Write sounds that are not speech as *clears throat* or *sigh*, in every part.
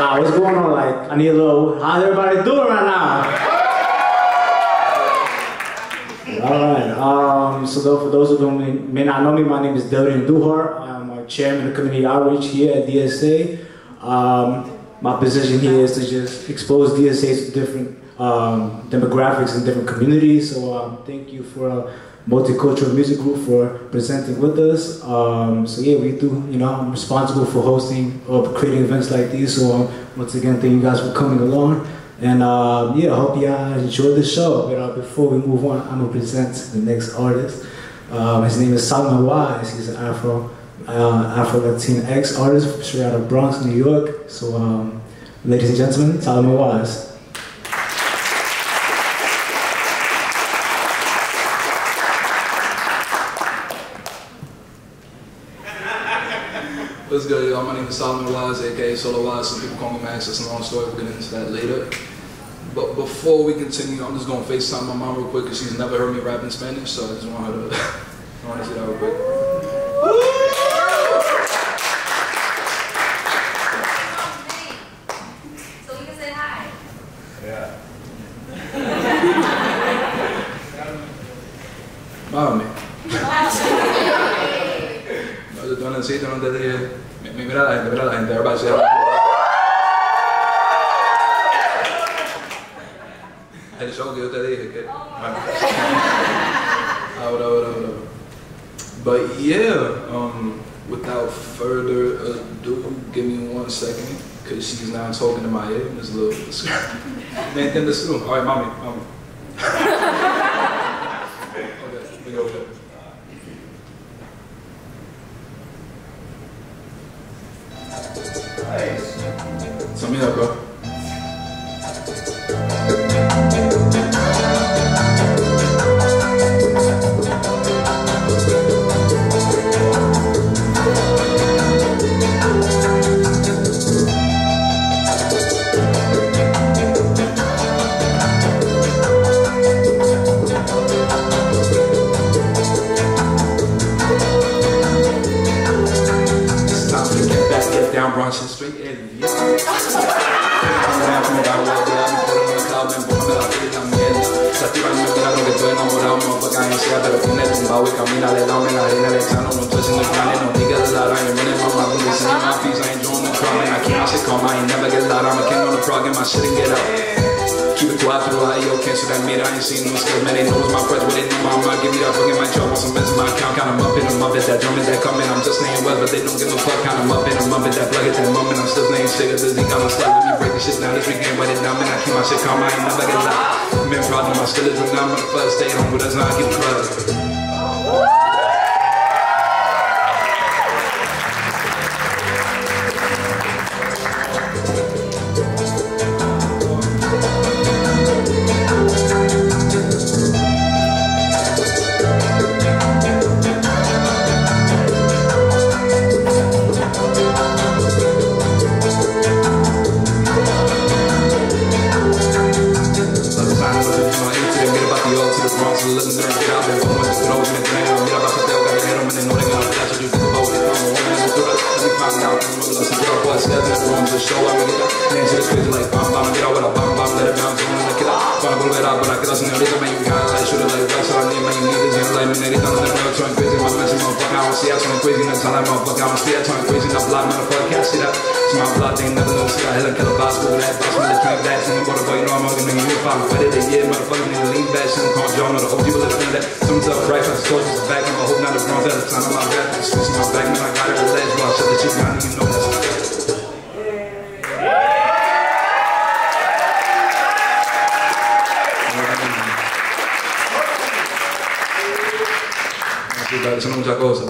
Ah, what's going on? Like, I need a little. How's everybody doing right now? All right. Um, so though, for those who don't may, may not know me, my name is Dylan Duhar. I'm a chairman of community outreach here at DSA. Um, my position here is to just expose DSA to different um, demographics in different communities. So um, thank you for a multicultural music group for presenting with us. Um, so yeah, we do. You know, I'm responsible for hosting or creating events like these. So um, once again, thank you guys for coming along. And uh, yeah, I hope you guys enjoy the show. But uh, before we move on, I'm gonna present the next artist. Um, his name is Solomon Wise. He's an Afro uh, Afro Latinx artist straight out of Bronx, New York. So, ladies and gentlemen, Solomon Wise. What's good, y'all? My name is Solomon Wise, aka Solo Wise. Some people call me Max. That's a long story. We'll get into that later. But before we continue, I'm just gonna FaceTime my mom real quick because she's never heard me rap in Spanish, so I just want her to *laughs* I want to see that real quick. So we can say hi. Mami. No, tú necesitas, no te dije. Mi- mi- Mira a la gente, mira a la gente. Everybody say hi. El show que yo te dije que. Bueno. Ahora, ahora, ahora. But yeah, um, without further ado, give me one she's now talking to my ear. A little. *laughs* Me entiendes tú? Oh, All right, mommy, mommy. Activa el que estoy enamorado, no pa' caer pero con el tumbado y camina le dame la arena del chano, no estoy haciendo planes, no niggas a lot, I ain't running my mouth, sending my fees, I ain't doing no crawling, I my shit calm, I ain't never get loud, I'm a king on the frog, get my shit and get out. Keep it quiet through the yo, cancel that meter, I ain't seen no skills, man, they know it's my breath, what they know my give me that fucking my job, want some bets in my account, count 'em up in them up, that drumming that coming, I'm just name well, but they don't give a fuck, count 'em up in them up, that plug at that moment, I'm still name shit, he got my stuff, let me. Break this shit down, this weekend, wet it down, man, I keep my shit calm, I ain't never get loud. Man, problem, I still is when I'm the first, stay home with us, I keep club. Need this, and like, no te veo, crazy, my message, motherfucker, I don't see, I turn crazy, next time, motherfucker, I don't see, I turn crazy, not block, motherfucker, can't see that, it's my block, they never know, see, I hit a killer boss, with that, boss, me, the track, that, and the boy, you know, I'm gonna make you find for it, yeah, motherfucker, nigga, lean back, shit, call John, or the OG, but listen to that, some tough right, I suppose it's back, I'm a hope not the bronze at the time of my back, switch my back, man, I got it, relax, while I shut the shit down, you know that's muchas cosas,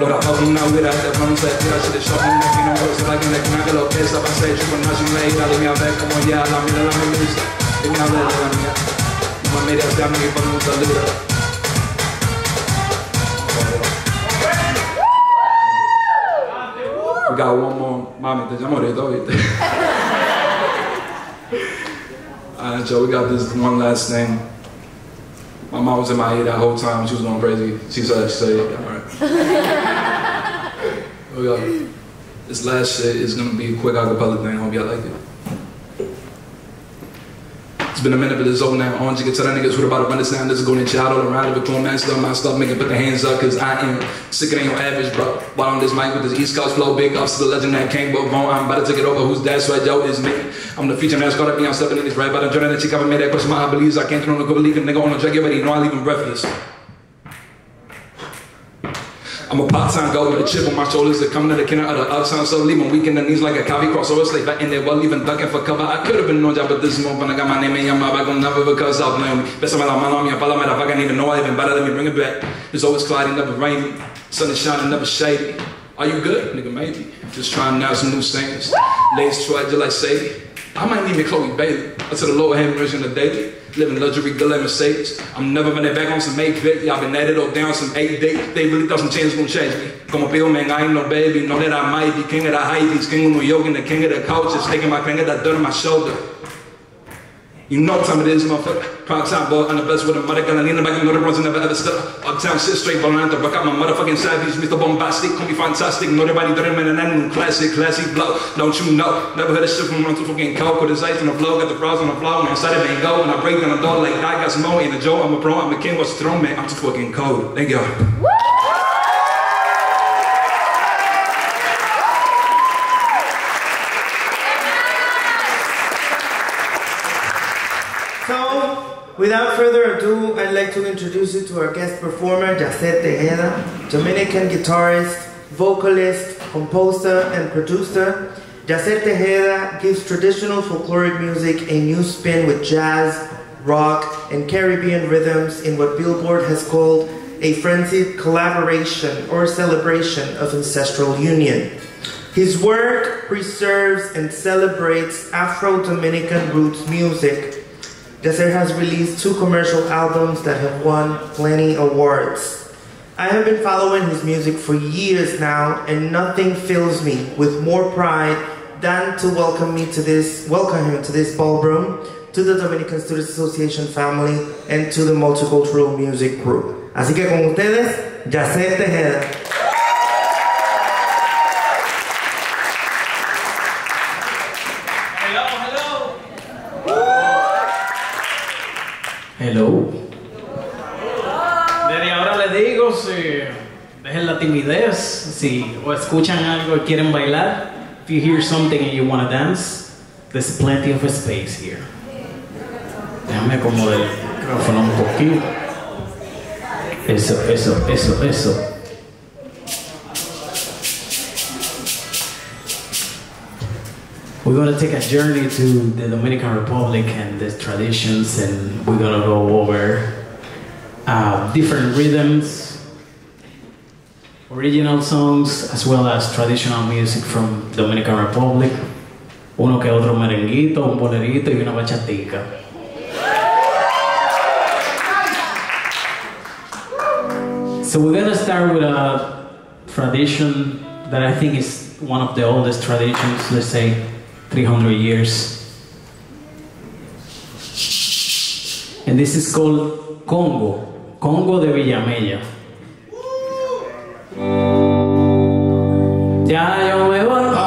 Me lo no, sin ley, dale, como ya, la mira, la la no me. We got one more. Mami, te llamo ahorita, ¿viste? *laughs* Alright, Joe, we got this one last thing. My mom was in my ear that whole time. She was going crazy. She said, she said, alright. We got this last shit is gonna be a quick acapella thing. Hope y'all like it. It's been a minute, but it's over now. On you get to that niggas who about to run this is going to child all around it. Become man stuff, my stuff, making put the hands up, cause I am sicker than your average, bro. While on this mic with this East Coast flow, big ups to the legend that came but wrong. I'm about to take it over. Who's that? So yo, is me. I'm the feature man, caught up me. I'm stepping in this right by the journey that chick. I made that question. My believes I can't turn on the believe a nigga on the. You already know I leave him breathless. I'm a part-time go with a chip on my shoulders that coming to the kinner of the uptown so leave my weak in the knees like a copy crossover slave back in there while even ducking for cover. I could have been no job but this moment I got my name in your mouth I gon' never because I'll blame me Best of my life, my father, my I can't even know I even better. Let me bring it back. It's always cloudy, never rainy Sun is shining, never shady. Are you good? Nigga, maybe. Just trying out some new things Ladies Troy, just like Sadie I might need me Chloe Bailey I to the lower hand version of daily Living luxury, like Mercedes. I'm never running back on some make Vic. Y'all been at it or down some eight date. They really thought some change gonna change me. Como pido, man, I ain't no baby. Know that I might be king of the high king of New York and the king of the culture. Taking my finger, that dirt on my shoulder. You know time it is, motherfucker. Prime time, boy. I'm the best with a mother. I lean back and know the and never ever step. Uptown sit straight but to rock out my motherfucking savage. Mr. Bombastic, call me fantastic. Know everybody doing man and that classic, classic blow. Don't you know? Never heard a shit from run too fucking coke with his ice on the floor. Got the frogs on the floor, man. Side of go. And I break down the door like I got some in the Joe. I'm a pro, I'm a king. What's the throne, man? I'm too fucking cold. Thank y'all. Without further ado, I'd like to introduce you to our guest performer, Yasser Tejeda, Dominican guitarist, vocalist, composer, and producer. Yasser Tejeda gives traditional folkloric music a new spin with jazz, rock, and Caribbean rhythms in what Billboard has called a frenzied collaboration or celebration of ancestral union. His work preserves and celebrates Afro-Dominican roots music Yasser has released two commercial albums that have won plenty awards. I have been following his music for years now, and nothing fills me with more pride than to welcome me to this, welcome him to this ballroom, to the Dominican Students Association family, and to the Multicultural Music Group. Así que con ustedes, Yasser Tejeda. Hello. Desde ahora les digo, si dejen la timidez, si o escuchan algo y quieren bailar, if you hear something and you want to dance, there's plenty of space here. Déjame acomodar el micrófono un poquito. Eso, eso, eso, eso. We're going to take a journey to the Dominican Republic and the traditions, and we're going to go over uh, different rhythms, original songs, as well as traditional music from Dominican Republic. Uno que otro merenguito, un bolerito y una bachatica. So we're gonna start with a tradition that I think is one of the oldest traditions, let's say 300 years. And this is called Congo, Congo de Villa Mella. Ya yo me voy,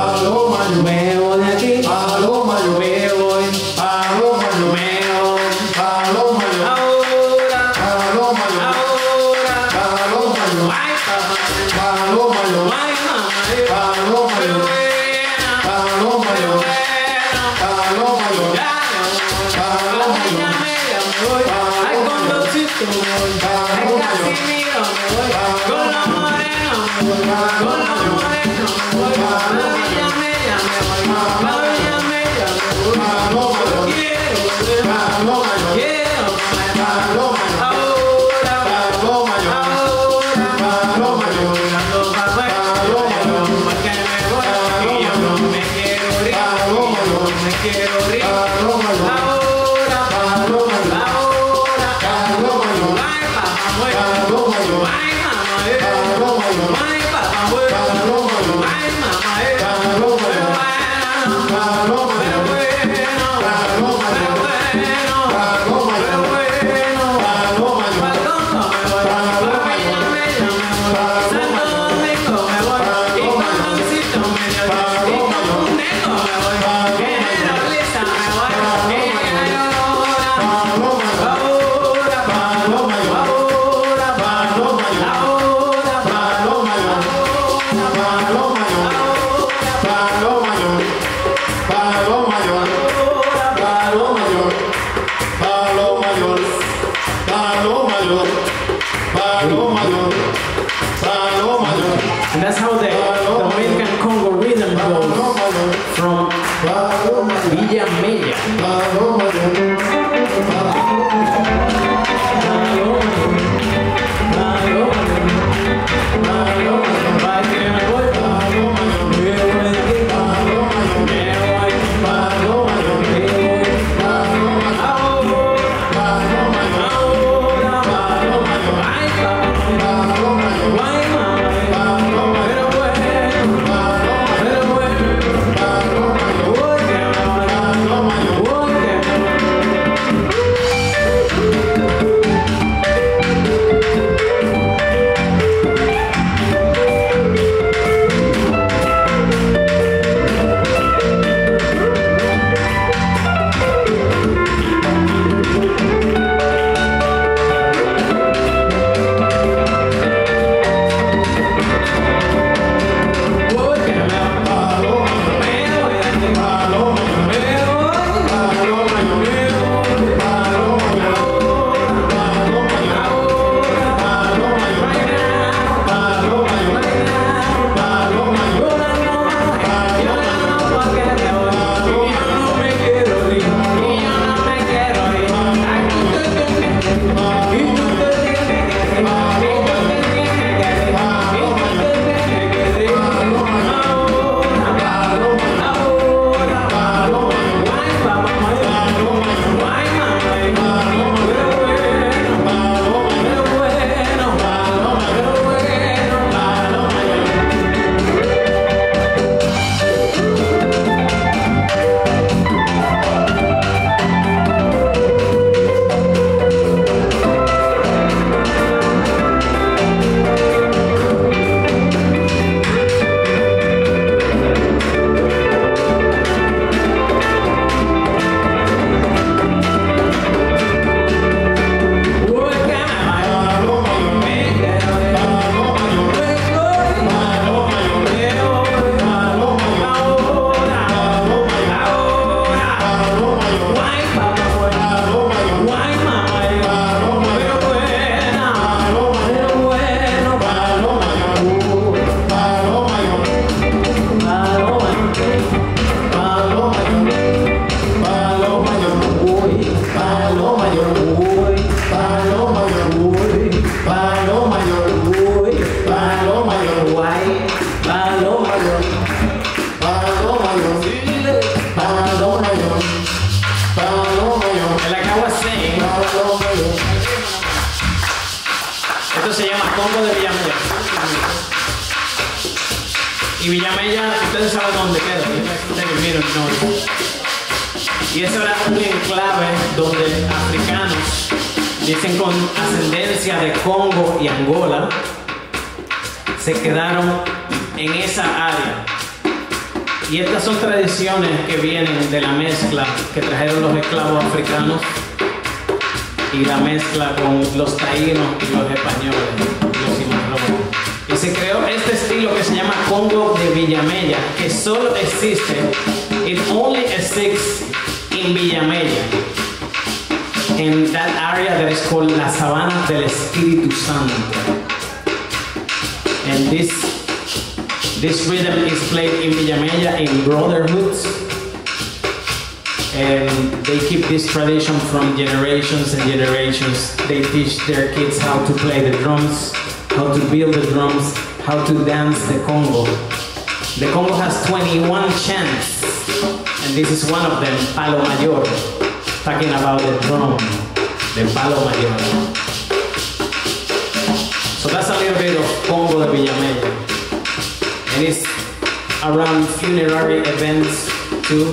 events too.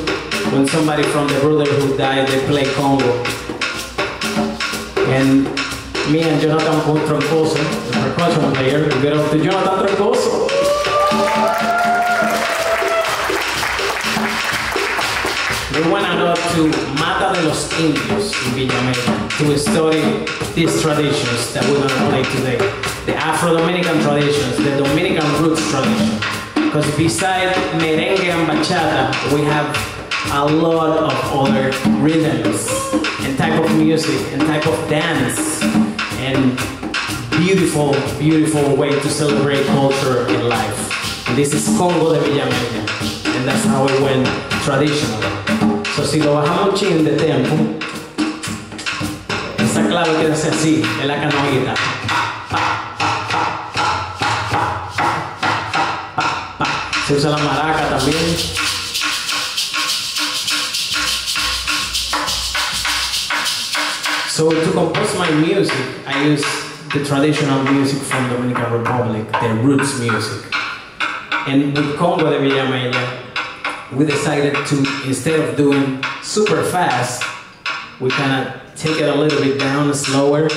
When somebody from the Brotherhood died, they play Congo. And me and Jonathan Troncoso, the percussion player, we get up to Jonathan Troncoso. We went out to Mata de los Indios in Villa Mella to study these traditions that we're gonna play today. The Afro-Dominican traditions, the Dominican roots tradition. Because beside merengue and bachata, we have a lot of other rhythms and type of music and type of dance and beautiful, beautiful way to celebrate culture and life. And this is Congo de Villa Mella. And that's how it went traditionally. So si lo bajamos un chin de tempo, esa clave queda así, en la canoita. Se usa la maraca también. So to compose my music, I use the traditional music from Dominican Republic, the roots music. And with Congo de Villa Mella, we decided to, instead of doing super fast, we kind of take it a little bit down, slower.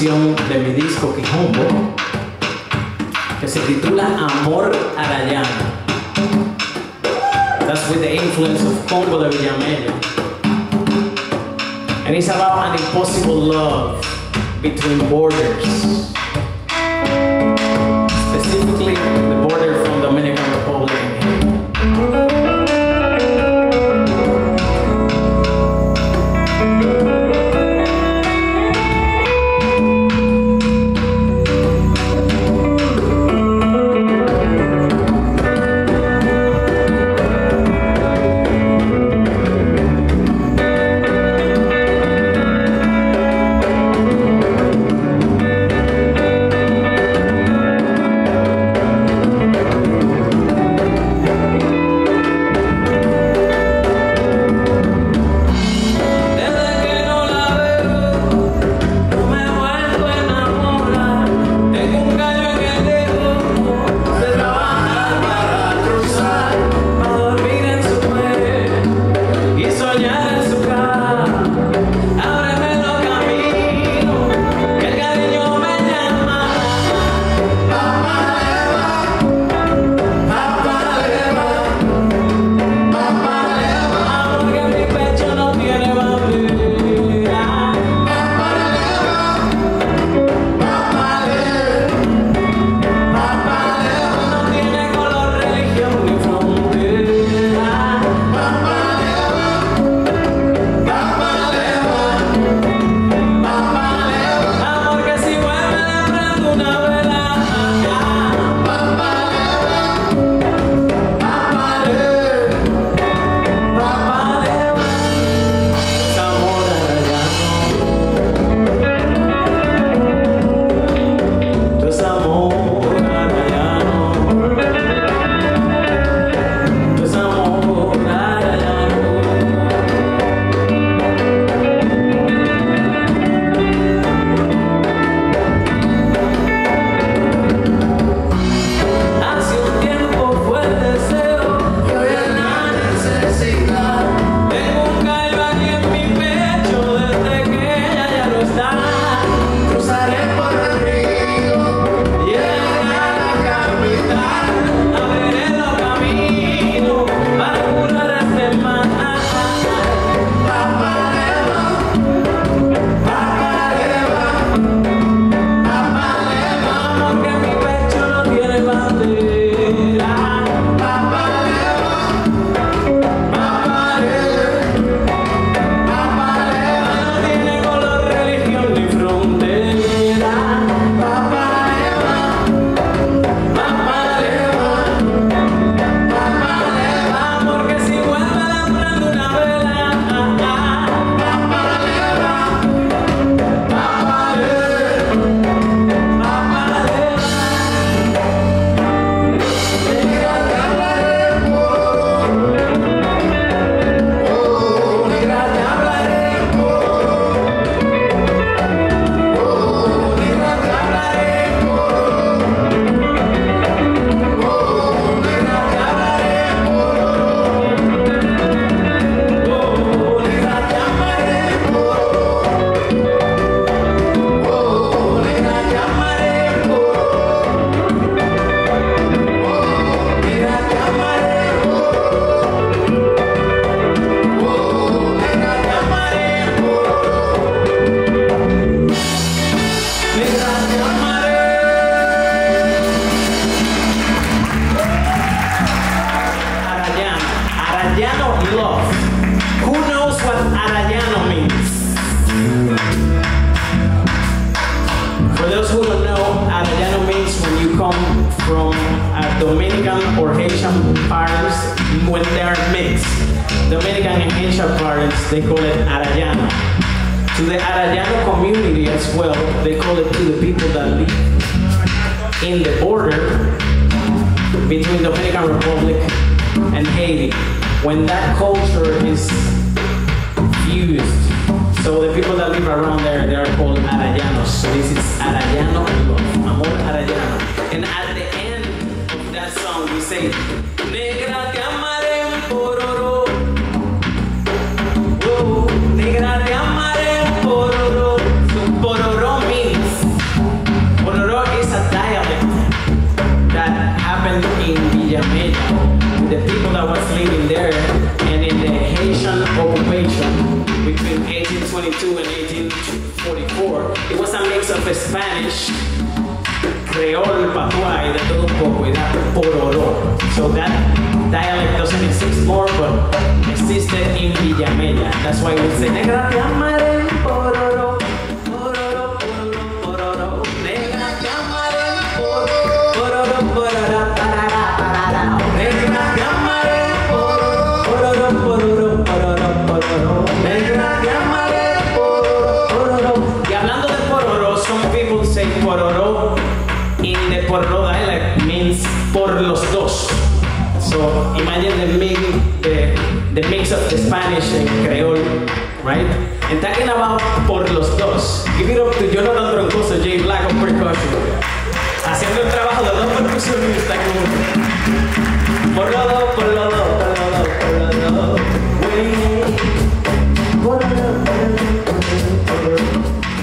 Canción de mi disco Kijombo que se titula Amor Arayana. That's with the influence of Congo de Villa Mella. And it's about an impossible love between borders. Specifically,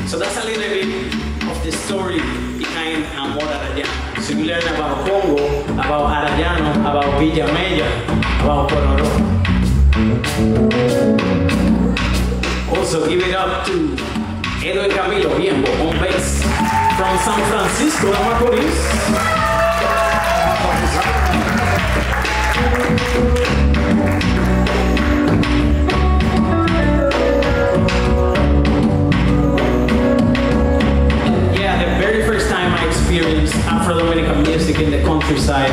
So that's a little bit of the story behind Amor Arayano. So you learn about Congo, about Arayano, about Villa Mella, about Pororo. Also give it up to Edwin Camilo Bienbo on bass from San Francisco de Macorís. Afro-Dominican music in the countryside.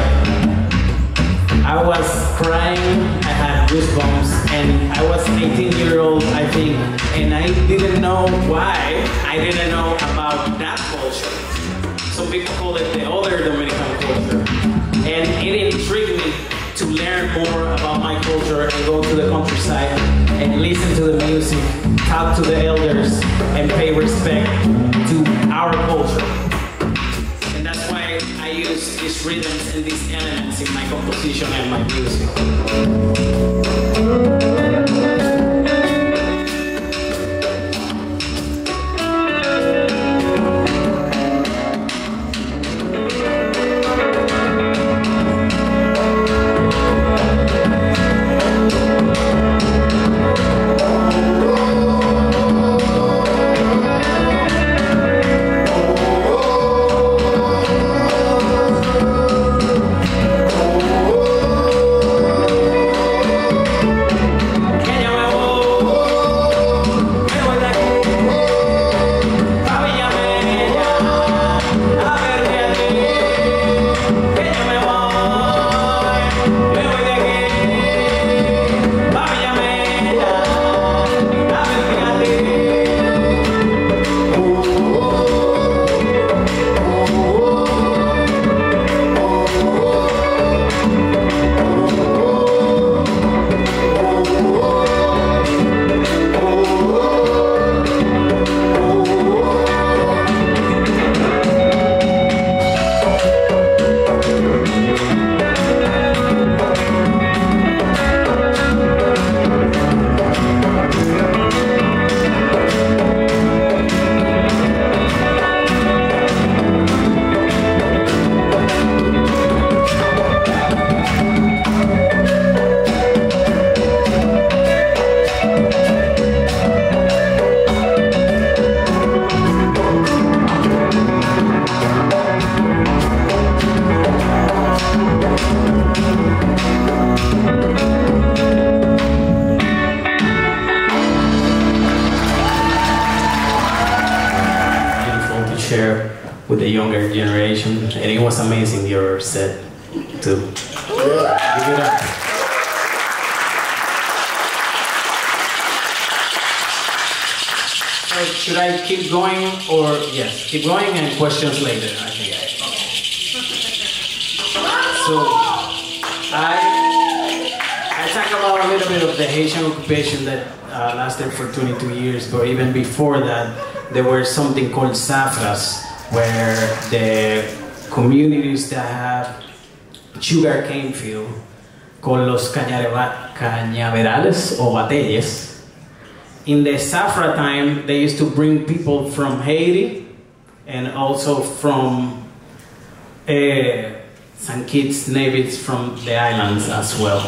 I was crying, I had goosebumps, and I was 18 year old, I think, and I didn't know why I didn't know about that culture. Some people call it the other Dominican culture. And it intrigued me to learn more about my culture and go to the countryside and listen to the music, talk to the elders, and pay respect to our culture these rhythms and these elements in my composition and my music. Keep going and questions later? I think. So I I talk about a little bit of the Haitian occupation that uh, lasted for 22 years, but even before that, there were something called zafras, where the communities that have sugar cane field, called los cañaverales or bateyes, in the Zafra time, they used to bring people from Haiti and also from uh, St. Kitts natives from the islands as well.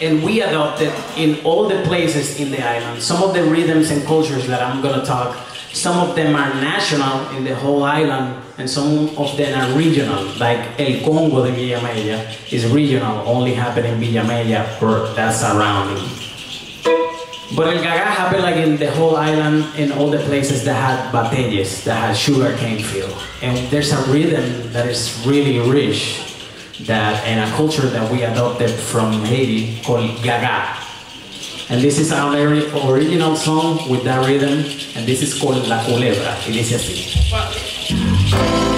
And we adopted in all the places in the island some of the rhythms and cultures that I'm gonna talk. Some of them are national in the whole island, and some of them are regional, like El Congo de Villa Mella is regional, only happening in Villa Mella or that surrounding. But El Gaga happened like in the whole island, in all the places that had bateyes, that had sugar cane field. And there's a rhythm that is really rich, that and a culture that we adopted from Haiti called Gaga. And this is our ori- original song with that rhythm, and this is called La Culebra. Y dice así.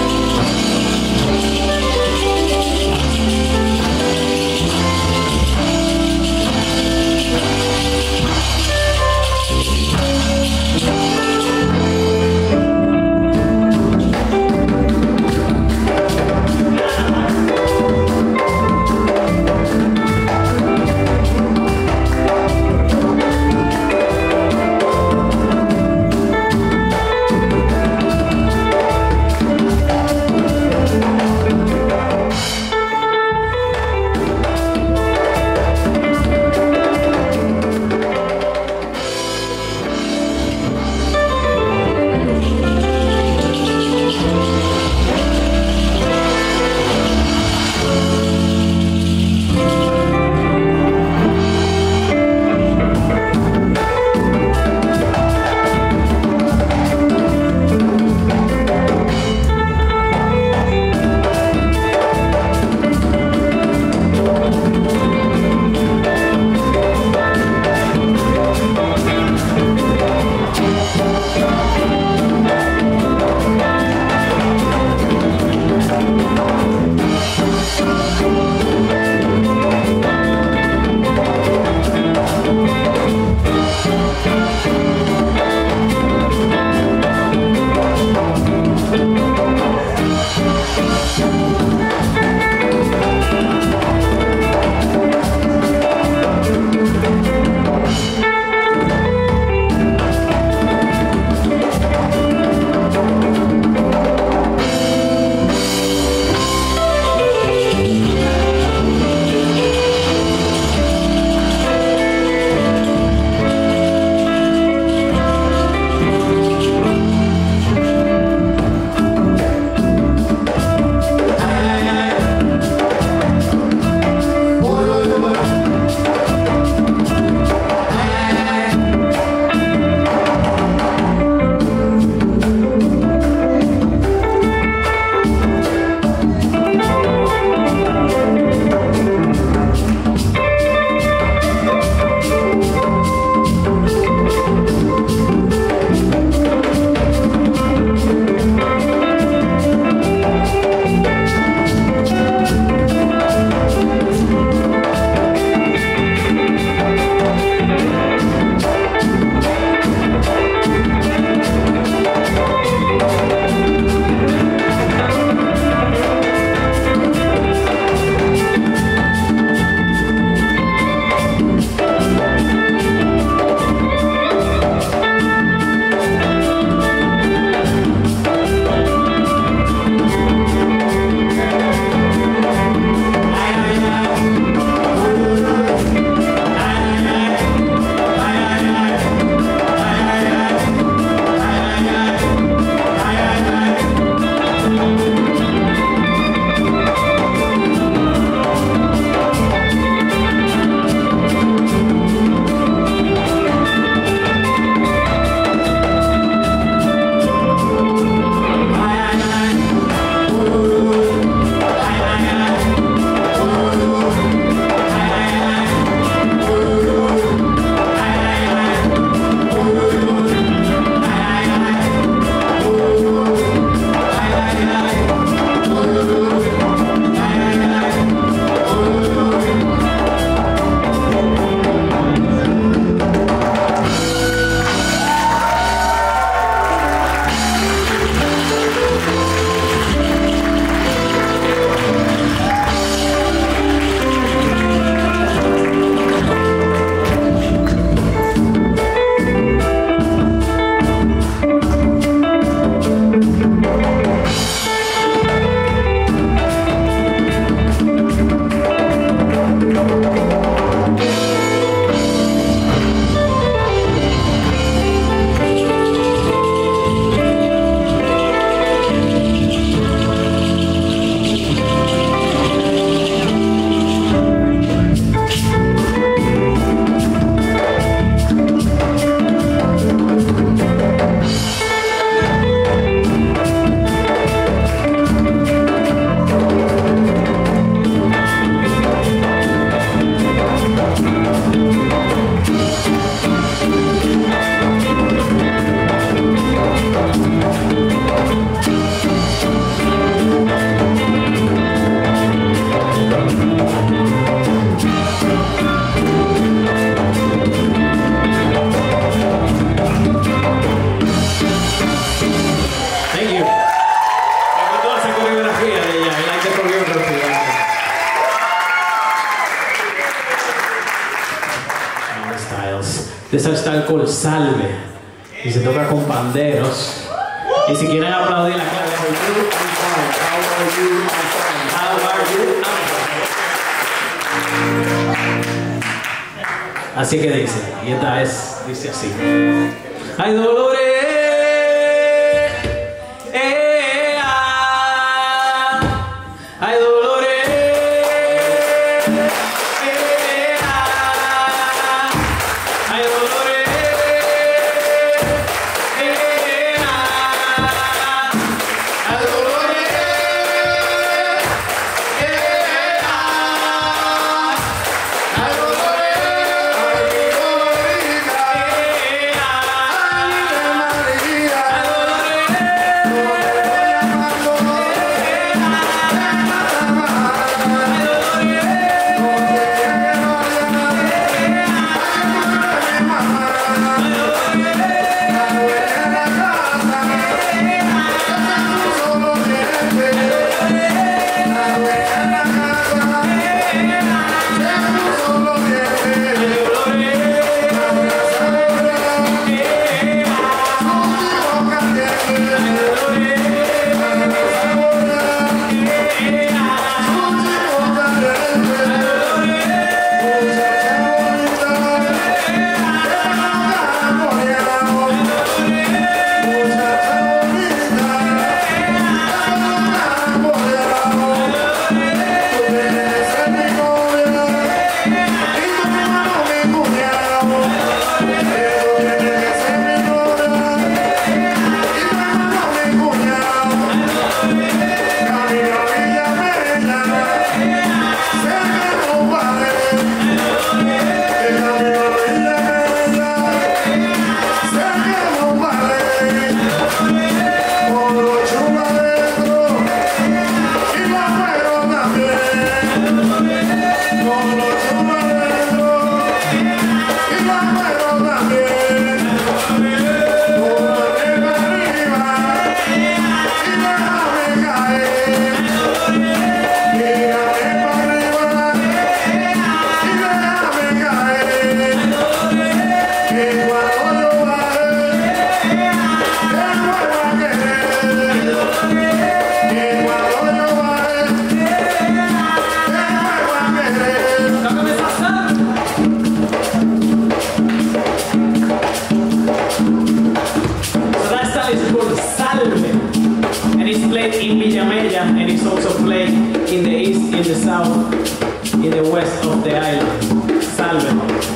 in the west of the island, Salve.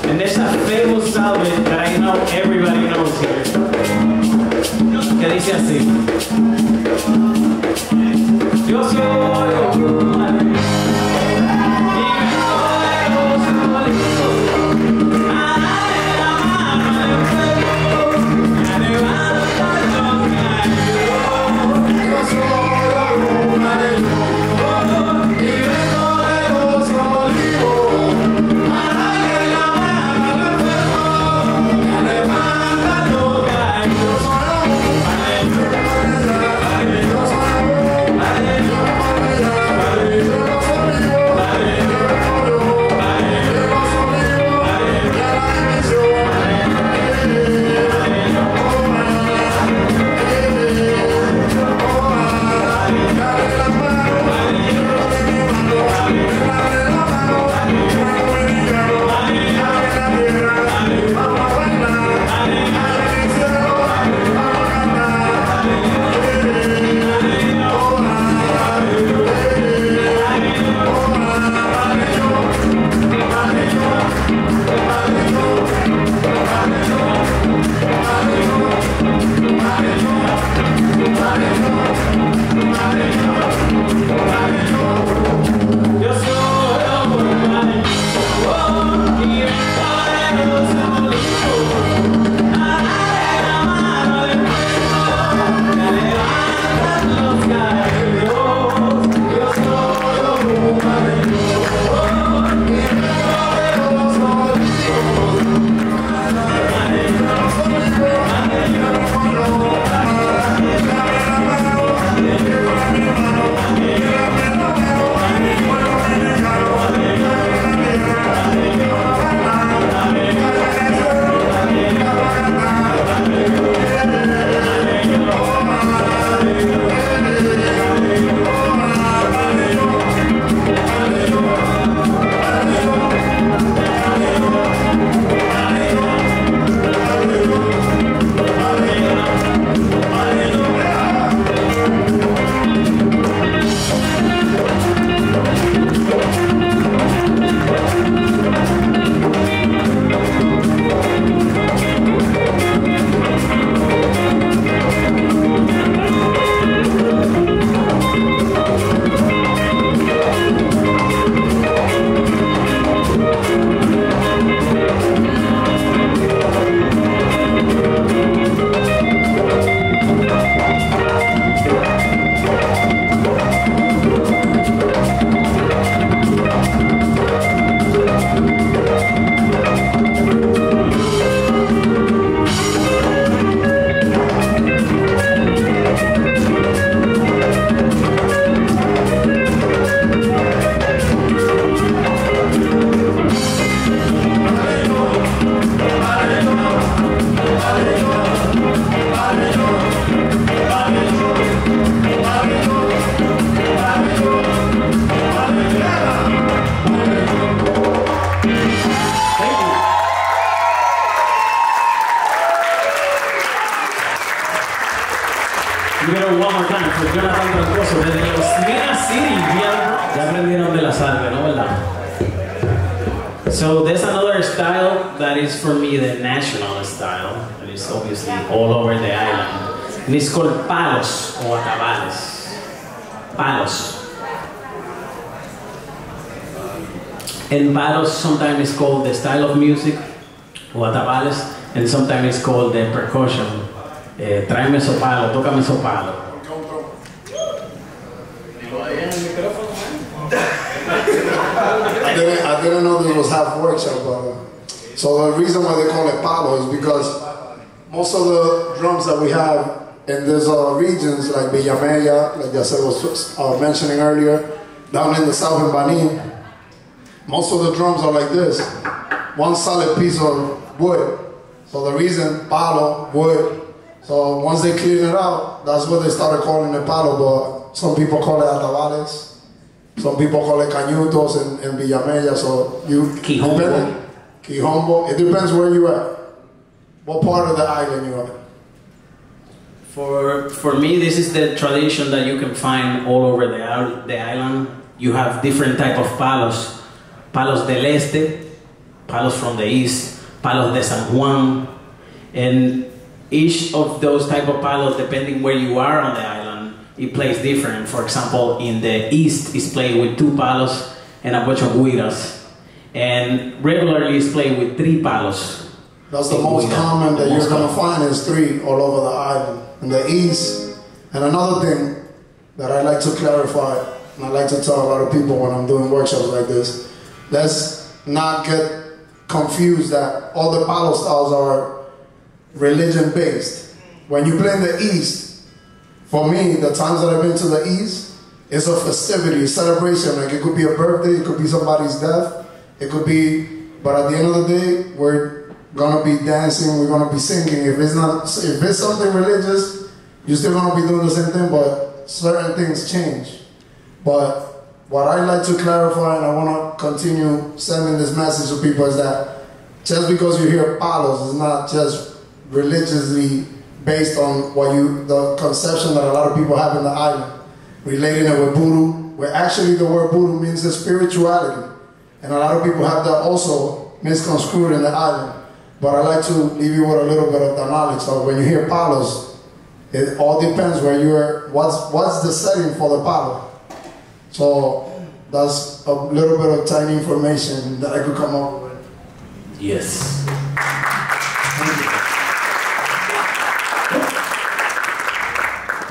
And there's a famous salve that I know everybody knows here. Que dice así. And palos sometimes is called the style of music, or atabales, and sometimes it's called the percussion. Eh, tráeme esos palos, tócame esos palos. I didn't, I didn't know this was half workshop, but so the reason why they call it palo is because most of the drums that we have in these uh, regions, like Villa Mella, like I was uh, mentioning earlier, down in the south in Baní, drums are like this, one solid piece of wood. So the reason palo wood. So once they clean it out, that's what they started calling it palo. But some people call it atabales. Some people call it cañutos in, in Villa Mella, so you Kijombo. Kijombo. It depends where you at. What part of the island you at? For, for me, this is the tradition that you can find all over the, the island. You have different type of palos. Palos del Este, palos from the east, palos de San Juan. And each of those type of palos, depending where you are on the island, it plays different. For example, in the east, it's played with two palos and a bunch of guiras. And regularly, it's played with three palos. That's the most yeah. common that The you're most gonna find is three all over the island. In the east, and another thing that I like to clarify, and I like to tell a lot of people when I'm doing workshops like this, let's not get confused that all the palo styles are religion based. When you play in the east, for me, the times that I've been to the east, it's a festivity, a celebration. Like it could be a birthday, it could be somebody's death, it could be. But at the end of the day, we're gonna be dancing, we're gonna be singing. If it's not, if it's something religious, you're still gonna be doing the same thing, but certain things change. But what I'd like to clarify, and I want to continue sending this message to people, is that just because you hear palos is not just religiously based on what you, the conception that a lot of people have in the island, relating it with voodoo, where actually the word voodoo means the spirituality. And a lot of people have that also misconstrued in the island. But I like to leave you with a little bit of the knowledge. So when you hear palos, it all depends where you're, what's, what's the setting for the palo. So that's a little bit of tiny information that I could come up with. Yes.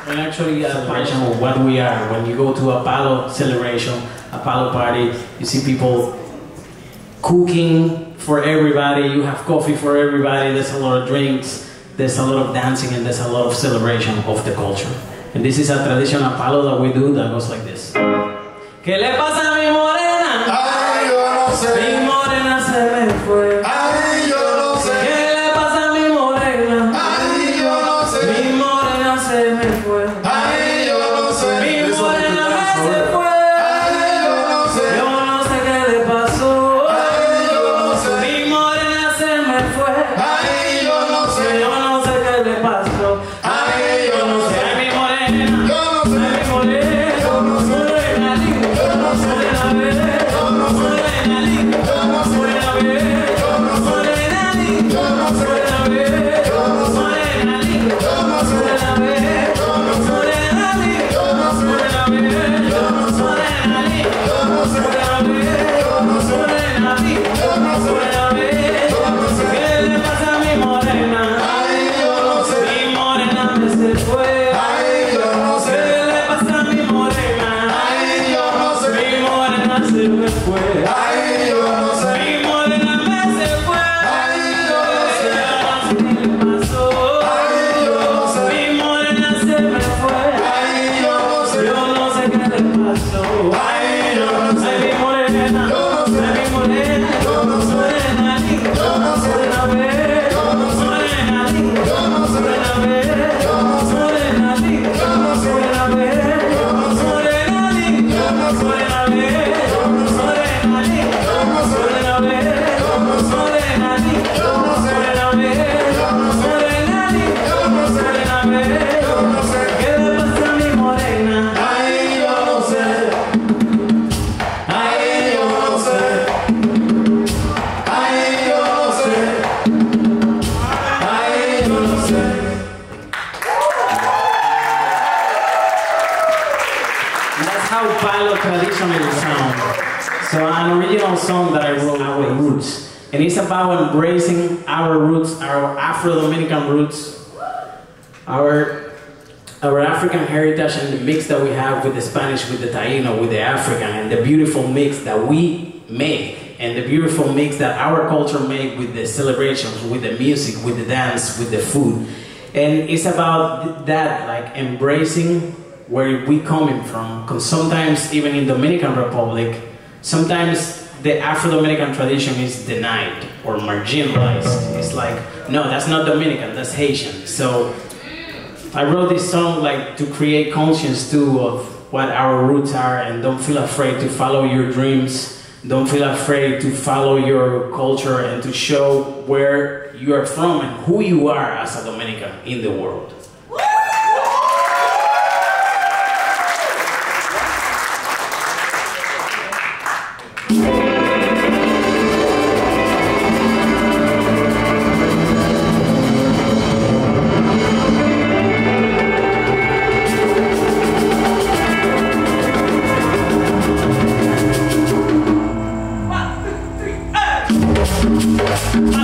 And actually, uh, a version of what we are. When you go to a palo celebration, a palo party, you see people cooking for everybody. You have coffee for everybody. There's a lot of drinks. There's a lot of dancing, and there's a lot of celebration of the culture. And this is a traditional palo that we do that goes like this. ¿Qué le pasa a mi morena? down song that I wrote, Our Roots. And it's about embracing our roots, our Afro-Dominican roots, our, our African heritage and the mix that we have with the Spanish, with the Taino, with the African, and the beautiful mix that we make, and the beautiful mix that our culture make with the celebrations, with the music, with the dance, with the food. And it's about that, like embracing where we coming from. Because sometimes, even in Dominican Republic, sometimes the Afro-Dominican tradition is denied or marginalized. It's like, no, that's not Dominican, that's Haitian. So I wrote this song like to create conscience too of what our roots are and don't feel afraid to follow your dreams. Don't feel afraid to follow your culture and to show where you are from and who you are as a Dominican in the world.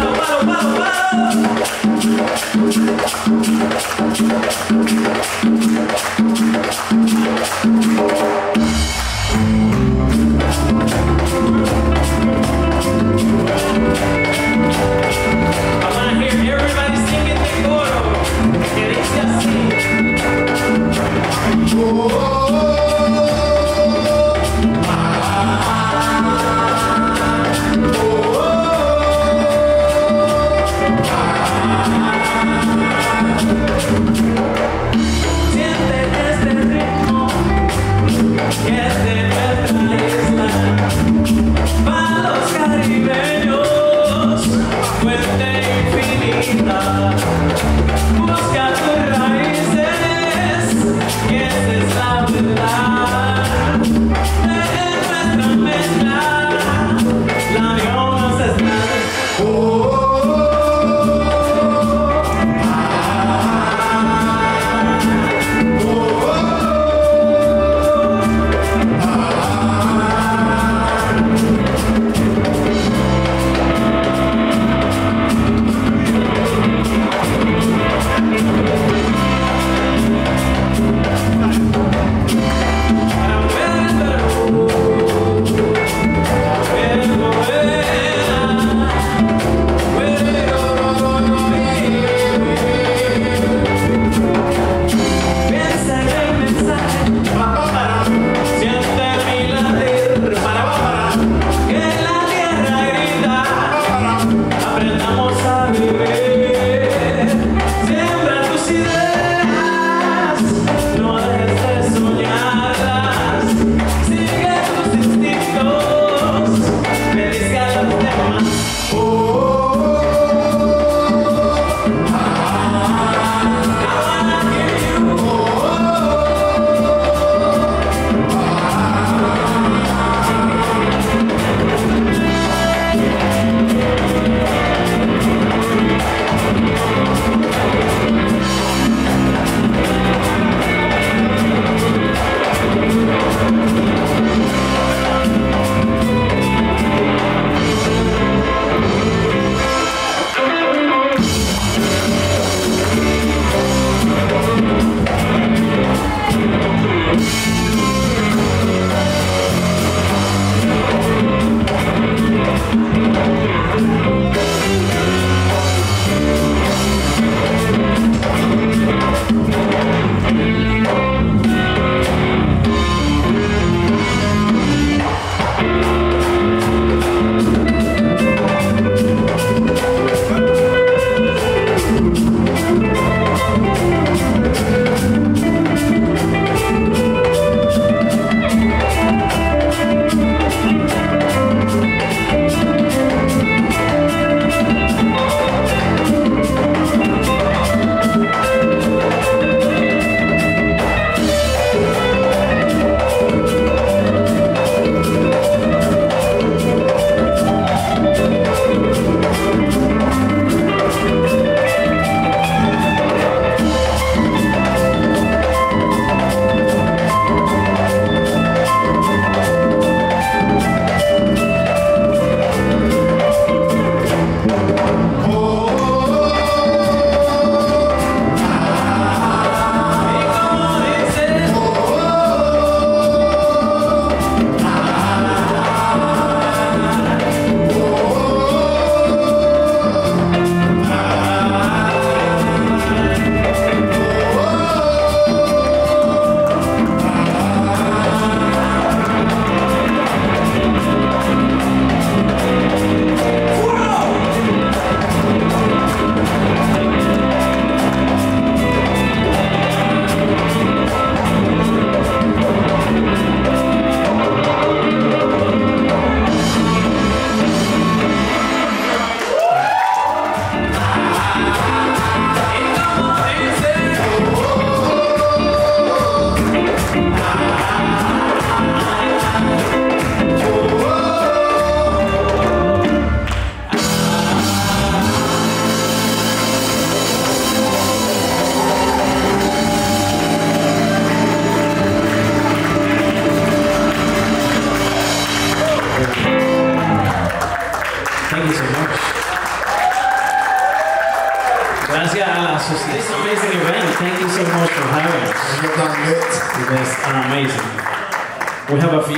I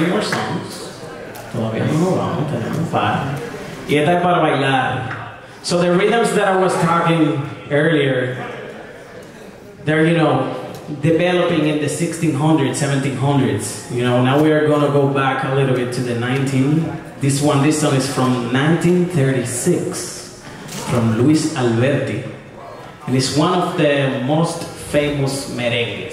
three more songs. Todavía no nos vamos, tenemos five. Y esta es para bailar. So the rhythms that I was talking earlier, they're, you know, developing in the 1600s, 1700s. You know, now we are gonna go back a little bit to the 19. This one, this song is from 1936, from Luis Alberti. And it's one of the most famous merengues.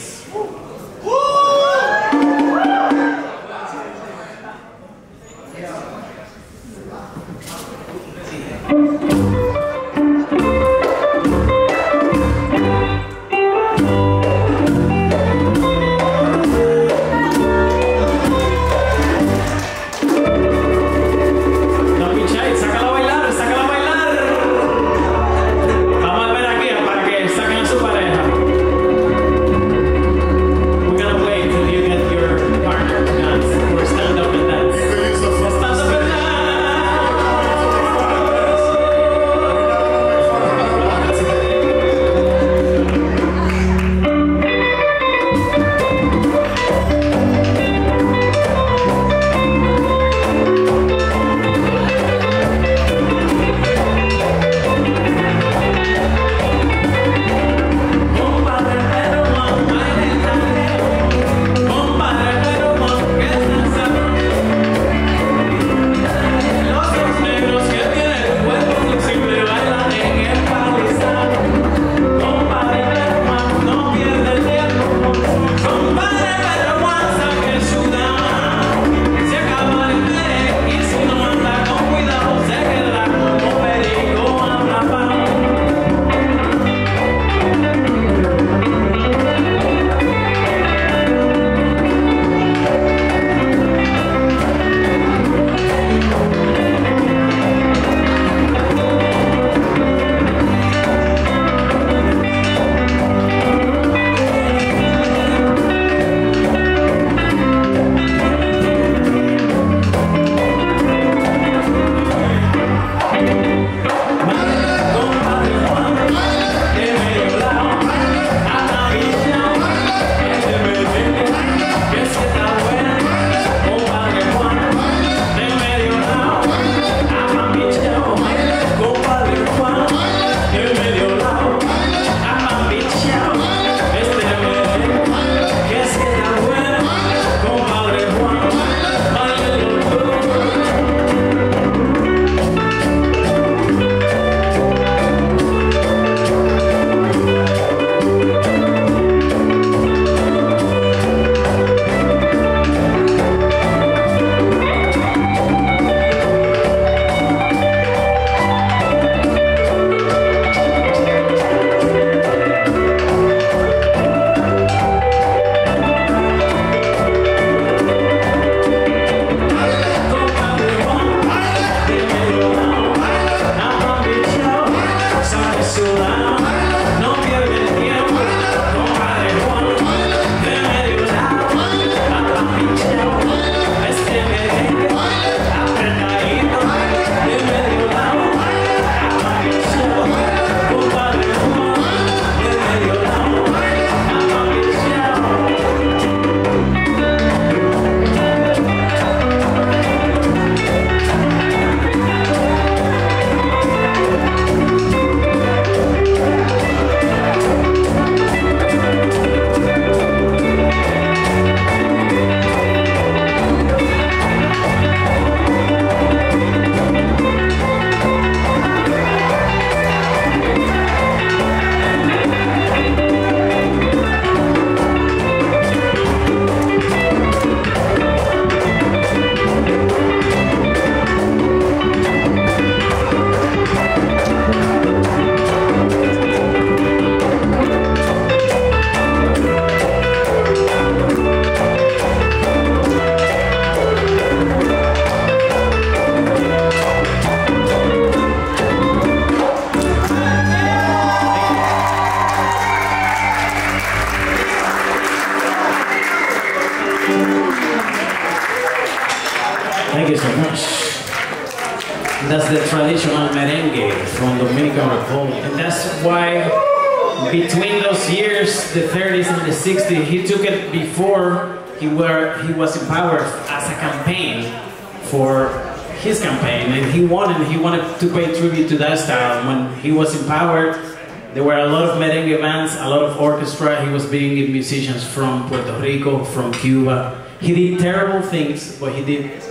Orchestra. He was bringing musicians from Puerto Rico, from Cuba. He did terrible things, but he did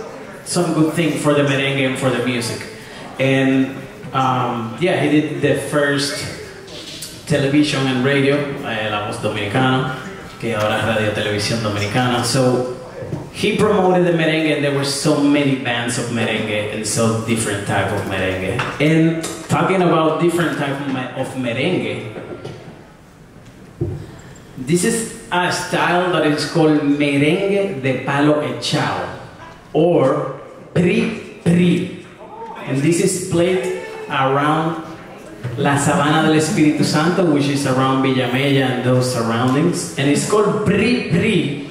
some good thing for the merengue and for the music. And um, yeah, he did the first television and radio, eh, La Voz Dominicana, que ahora es Radio Televisión Dominicana. So he promoted the merengue and there were so many bands of merengue and so different type of merengue. And talking about different type of merengue, this is a style that is called merengue de palo echado or pri pri. And this is played around La Sabana del Espíritu Santo, which is around Villa Mella and those surroundings. And it's called pri pri.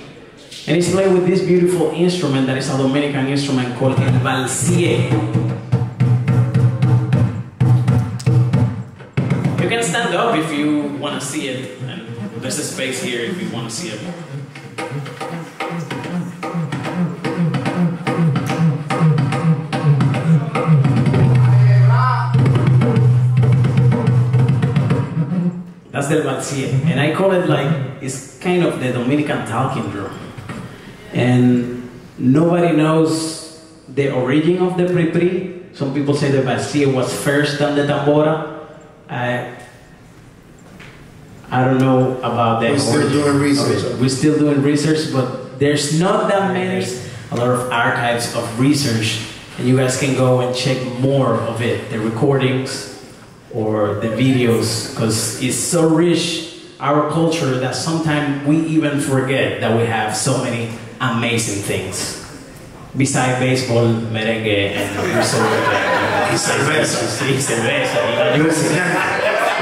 And it's played with this beautiful instrument that is a Dominican instrument called el balsier. You can stand up if you want to see it. There's a space here if you want to see it. That's the balsier. And I call it like, it's kind of the Dominican talking drum. And nobody knows the origin of the pri-pri. Some people say the balsier was first than the tambora. I, I don't know about that. We're still origin doing research. it. We're still doing research, but there's not that many, a lot of archives of research, and you guys can go and check more of it, the recordings or the videos, because it's so rich, our culture, that sometimes we even forget that we have so many amazing things. Besides baseball, merengue, and resort, Y cerveza. Sí, cerveza.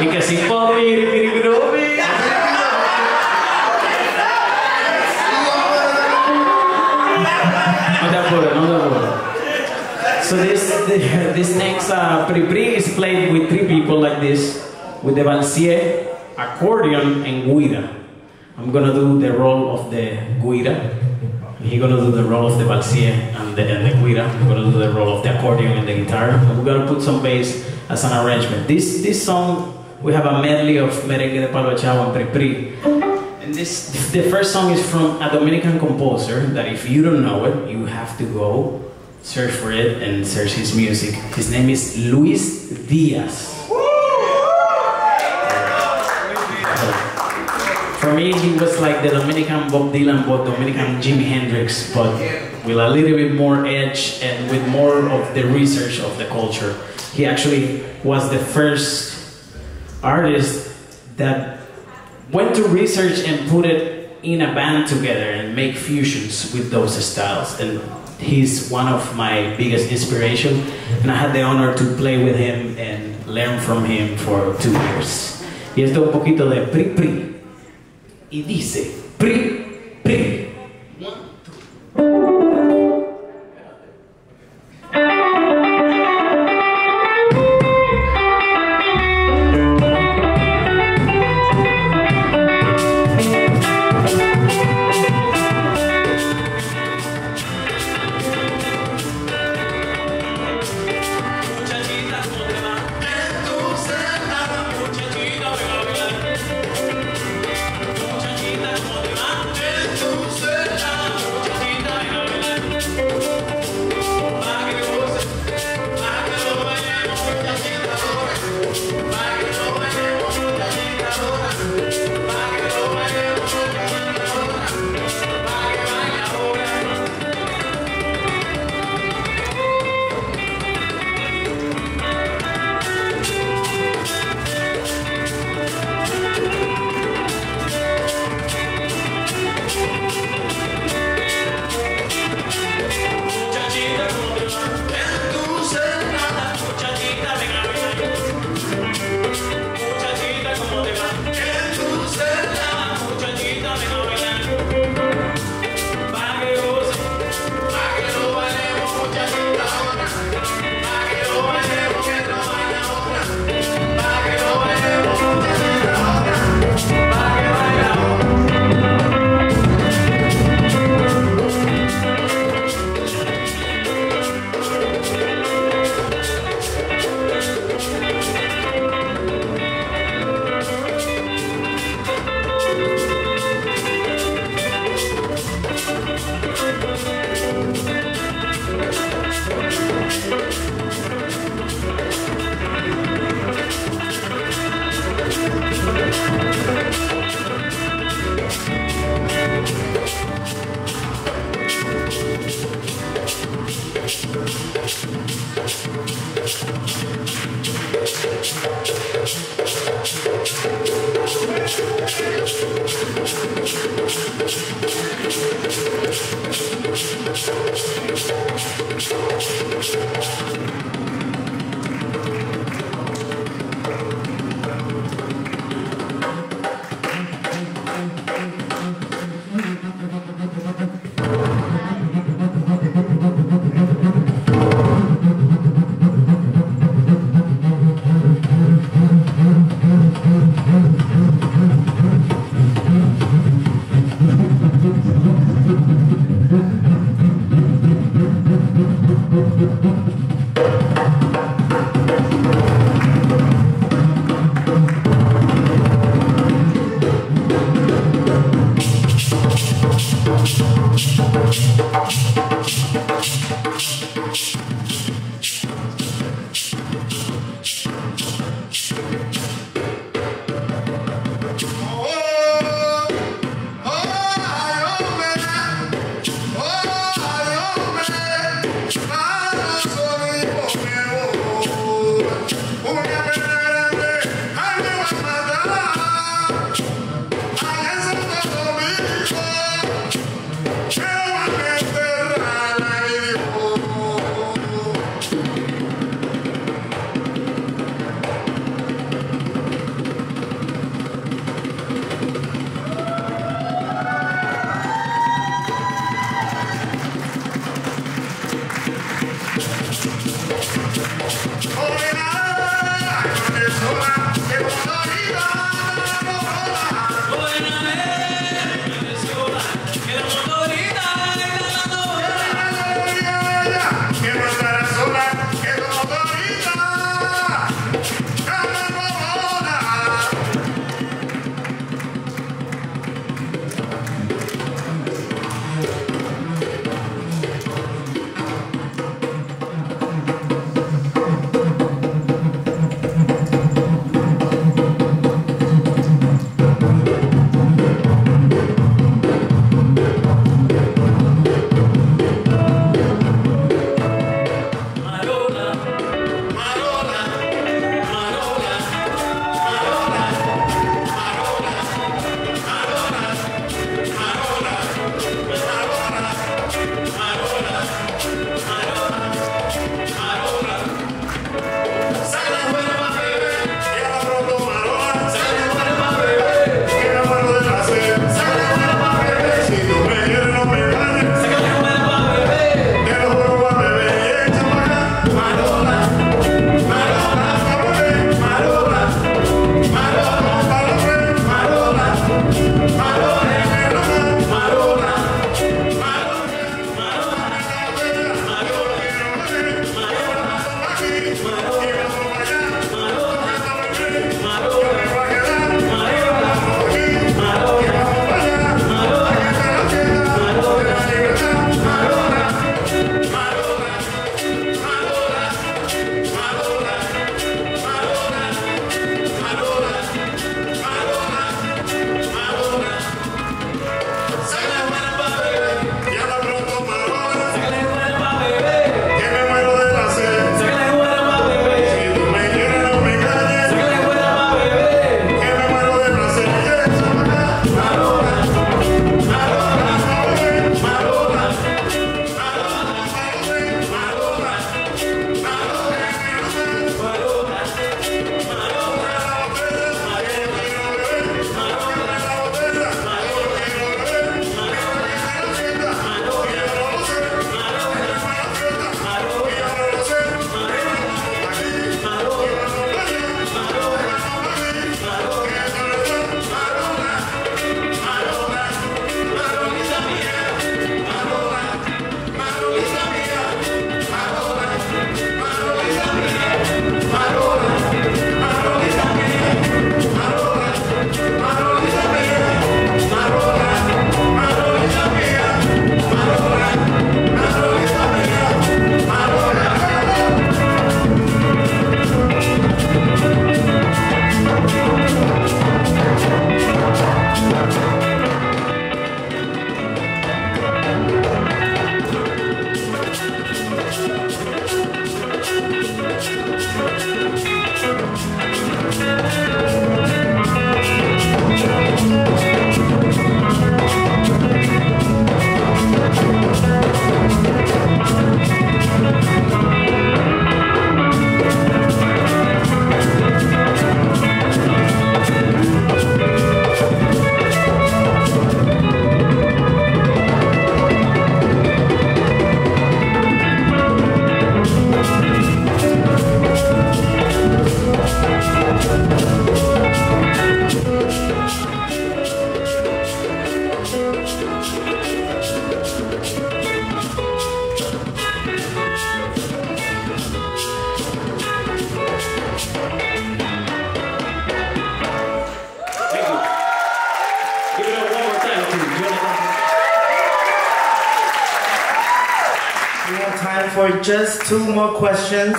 y Y que si pobre, piri, So this *laughs* this next uh, pri pri is played with three people like this, with the balsier, accordion, and guira. I'm gonna do the role of the guira. He's gonna do the role of the balsier and the, and the guira. I'm gonna do the role of the accordion and the guitar. And we're gonna put some bass as an arrangement. This this song we have a medley of merengue de palo echado and pri pri. And this, the first song is from a Dominican composer that if you don't know it, you have to go search for it and search his music. His name is Luis Días. For me, he was like the Dominican Bob Dylan, but Dominican Jimi Hendrix, but with a little bit more edge and with more of the research of the culture. He actually was the first artist that went to research and put it in a band together and make fusions with those styles. And he's one of my biggest inspiration. And I had the honor to play with him and learn from him for two years. Y esto un poquito de pri pri. Y dice pri pri. Muchachita,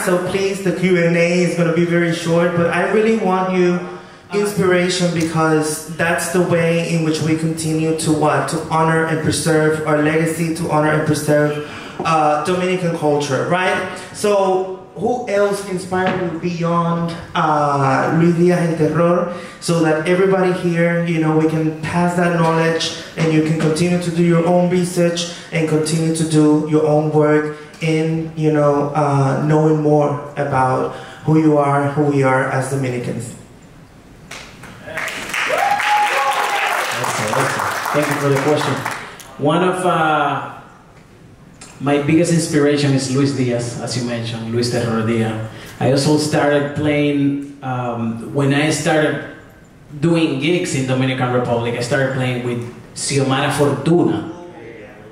So please, the Q&A is going to be very short, but I really want you inspiration because that's the way in which we continue to what? To honor and preserve our legacy, to honor and preserve uh, Dominican culture, right? So who else inspired you beyond uh, Luis Días El Terror so that everybody here, you know, we can pass that knowledge and you can continue to do your own research and continue to do your own work in, you know, uh, knowing more about who you are, who we are as Dominicans. Thank you for the question. One of uh, my biggest inspiration is Luis Días, as you mentioned, Luis Terror. I also started playing um, when I started doing gigs in Dominican Republic. I started playing with Xiomara Fortuna,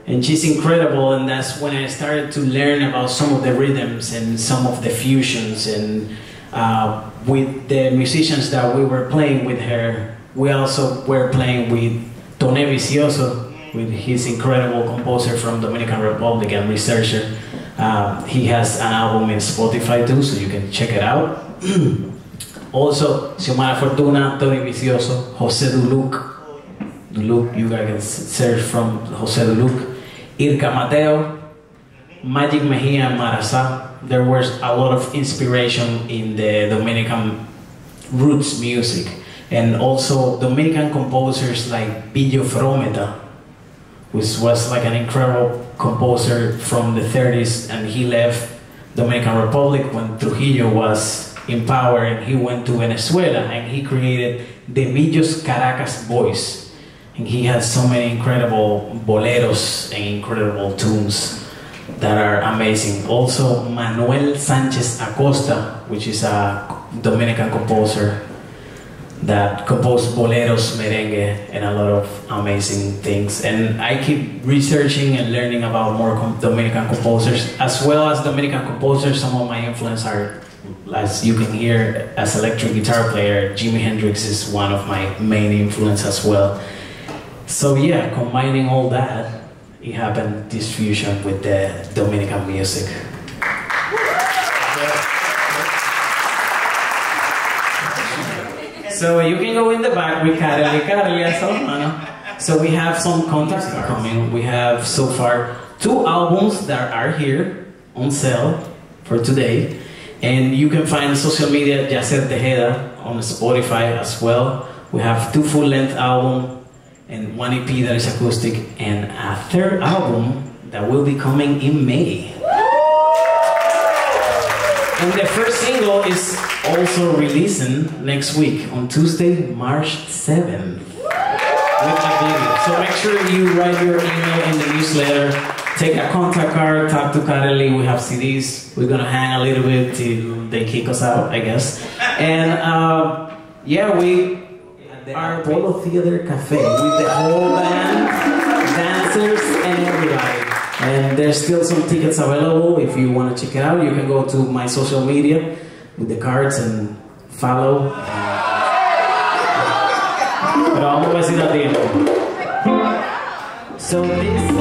and she's incredible. And that's when I started to learn about some of the rhythms and some of the fusions. And uh, with the musicians that we were playing with her, we also were playing with Tony Vicioso, with his incredible composer from Dominican Republic and researcher. Uh, he has an album in Spotify too, so you can check it out. *clears throat* also, Xiomara Fortuna, Tony Vicioso, Jose Duluc. Duluc, you guys can search from Jose Duluc. Irka Mateo, Magic Mejia, and Marasa. There was a lot of inspiration in the Dominican roots music. And also Dominican composers like Billo Frometa, which was like an incredible composer from the 30s, and he left Dominican Republic when Trujillo was in power, and he went to Venezuela, and he created the Billo's Caracas Boys, and he has so many incredible boleros and incredible tunes that are amazing. Also, Manuel Sanchez Acosta, which is a Dominican composer that composed boleros, merengue, and a lot of amazing things. And I keep researching and learning about more Dominican composers, as well as Dominican composers. Some of my influence are, as you can hear, as electric guitar player, Jimi Hendrix is one of my main influence as well. So yeah, combining all that, it happened this fusion with the Dominican music. So you can go in the back with Kareli Kareli Salmano. So we have some contacts coming. We have so far two albums that are here on sale for today. And you can find social media Yasser Tejeda on Spotify as well. We have two full-length album and one EP that is acoustic and a third album that will be coming in May. And the first single is also releasing next week on Tuesday, March 7th. With. So make sure you write your email in the newsletter. Take a contact card, talk to Kareli. We have CDs. We're gonna hang a little bit till they kick us out, I guess. And uh, yeah, we the Apollo Theater Cafe with the whole band, dancers, and everybody. And there's still some tickets available. If you want to check it out, you can go to my social media with the cards and follow. Pero vamos a decir a tiempo. So this.